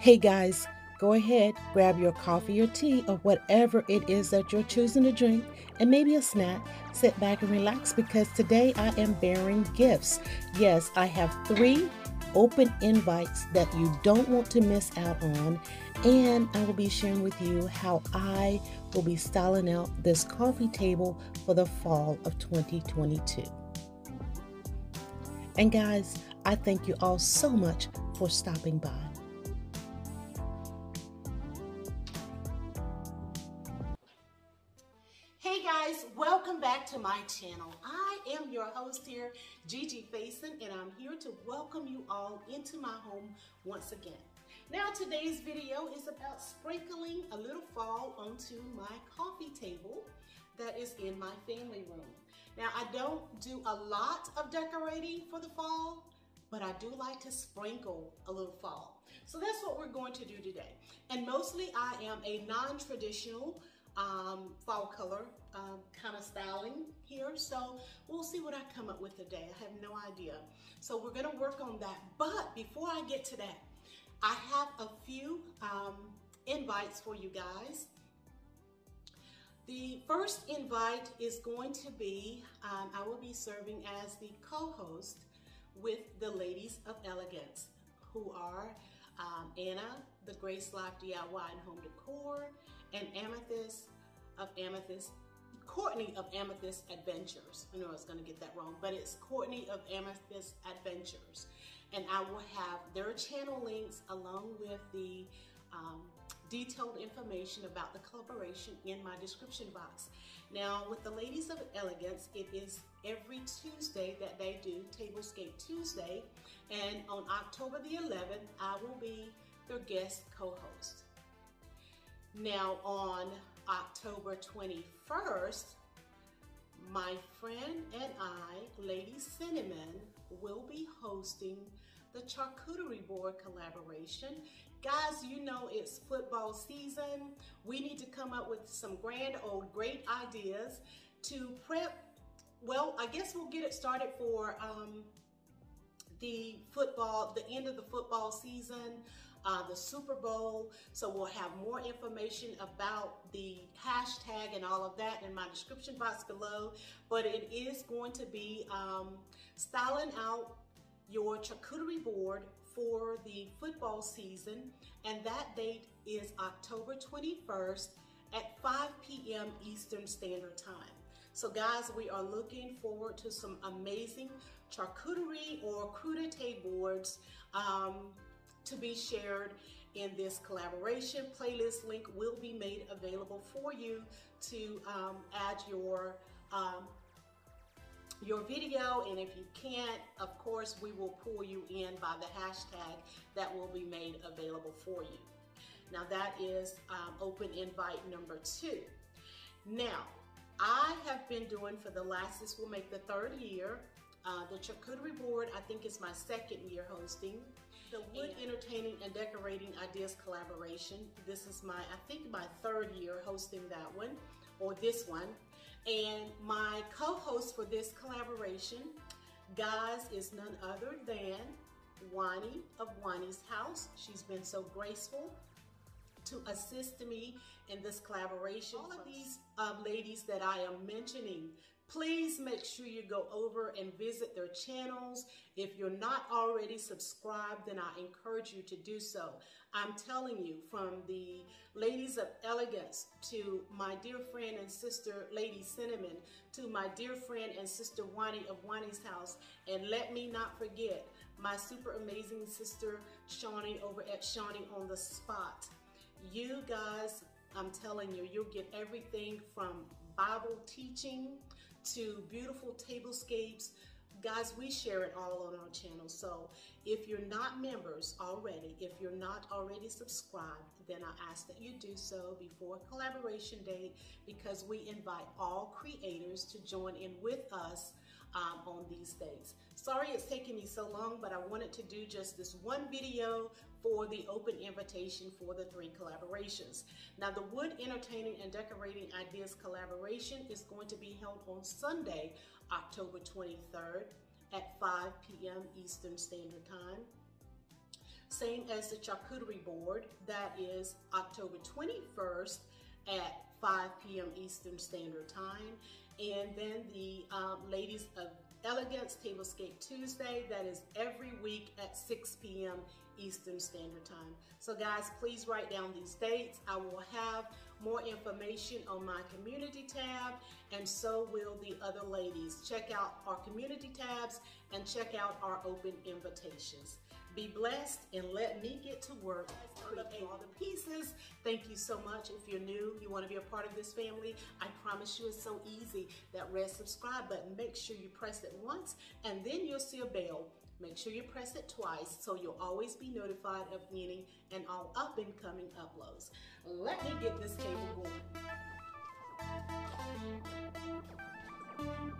Hey guys, go ahead, grab your coffee or tea or whatever it is that you're choosing to drink and maybe a snack. Sit back and relax because today I am bearing gifts. Yes, I have three open invites that you don't want to miss out on, and I will be sharing with you how I will be styling out this coffee table for the fall of 2022. And guys, I thank you all so much for stopping by. Host here, Gigi Faison, and I'm here to welcome you all into my home once again. Now today's video is about sprinkling a little fall onto my coffee table that is in my family room. Now I don't do a lot of decorating for the fall, but I do like to sprinkle a little fall. So that's what we're going to do today. And mostly I am a non-traditional um, fall color um, kind of styling here. So we'll see what I come up with today. I have no idea. So we're gonna work on that. But before I get to that, I have a few um, invites for you guys. The first invite is going to be, um, I will be serving as the co-host with the Ladies of Elegance, who are um, Ana, the Grace Life DIY and Home Decor, and Amethyst of Amethyst, Courtney of Amethyst Adventures. I know I was gonna get that wrong, but it's Courtney of Amethyst Adventures. And I will have their channel links along with the um, detailed information about the collaboration in my description box. Now, with the Ladies of Elegance, it is every Tuesday that they do Tablescape Tuesday. And on October the 11th, I will be their guest co-host. Now, on October 21st, my friend and I, Lady Cinnamon, will be hosting the charcuterie board collaboration. Guys, you know it's football season. We need to come up with some grand old great ideas to prep. Well, I guess we'll get it started for um, the football, the end of the football season uh, the Super Bowl. So we'll have more information about the hashtag and all of that in my description box below. But it is going to be um, styling out your charcuterie board for the football season. And that date is October 21st at 5 p.m. Eastern Standard Time. So guys, we are looking forward to some amazing charcuterie or crudité boards um, to be shared in this collaboration. Playlist link will be made available for you to um, add your um, your video. And if you can't of course we will pull you in by the hashtag that will be made available for you. Now that is um, open invite number two. Now I have been doing for the last this will make the third year uh, the charcuterie board I think is my second year hosting the Wood Entertaining and Decorating Ideas Collaboration. This is my, I think my third year hosting that one, or this one. And my co-host for this collaboration, guys, is none other than Wani of Wani's House. She's been so graceful to assist me in this collaboration. All of these uh, ladies that I am mentioning Please make sure you go over and visit their channels. If you're not already subscribed, then I encourage you to do so. I'm telling you, from the Ladies of Elegance to my dear friend and sister, Lady Cinnamon, to my dear friend and sister, Wani of Wani's House, and let me not forget my super amazing sister, Shawnee, over at Shawnee on the Spot. You guys, I'm telling you, you'll get everything from Bible teaching, to beautiful tablescapes. Guys, we share it all on our channel. So if you're not members already, if you're not already subscribed, then I ask that you do so before collaboration date because we invite all creators to join in with us um, on these days. Sorry it's taking me so long, but I wanted to do just this one video for the open invitation for the three collaborations. Now the Wood Entertaining and Decorating Ideas collaboration is going to be held on Sunday, October 23rd at 5 p.m. Eastern Standard Time. same as the charcuterie board. That is October 21st at 5 p.m. Eastern Standard Time. And then the um, Ladies of Elegance Tablescape Tuesday, that is every week at 6 p.m. Eastern Standard Time. So guys, please write down these dates. I will have more information on my community tab and so will the other ladies. Check out our community tabs and check out our open invitations. Be blessed and let me get to work create all the pieces. Thank you so much. If you're new, you want to be a part of this family, I promise you it's so easy. That red subscribe button, make sure you press it once and then you'll see a bell Make sure you press it twice so you'll always be notified of any and all up and coming uploads. Let me get this table going.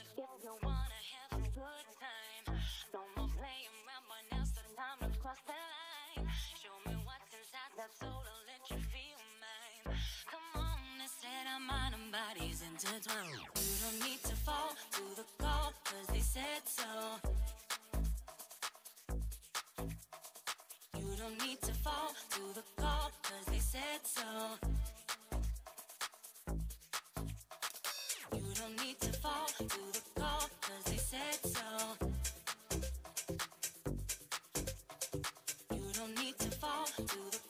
Intertwined. You wanna have a good time. don't need to fall to the call, cause they said so. You don't need to fall to the call, cause they said so. You don't need to fall to the they said so. You don't need to fall to the call, cause to the